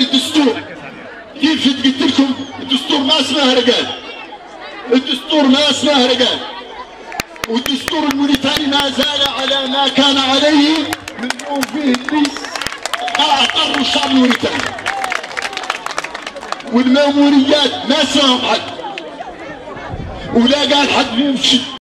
الدستور كيف قلت لكم؟ الدستور ما اسمه رجال. الدستور ما اسمه رجال. والدستور الموريتاني ما زال على ما كان عليه من يوم فيه الليس اعتروا الشعب الموريتاني. والماموريات ما ساهم حد. ولا قال حد يمشي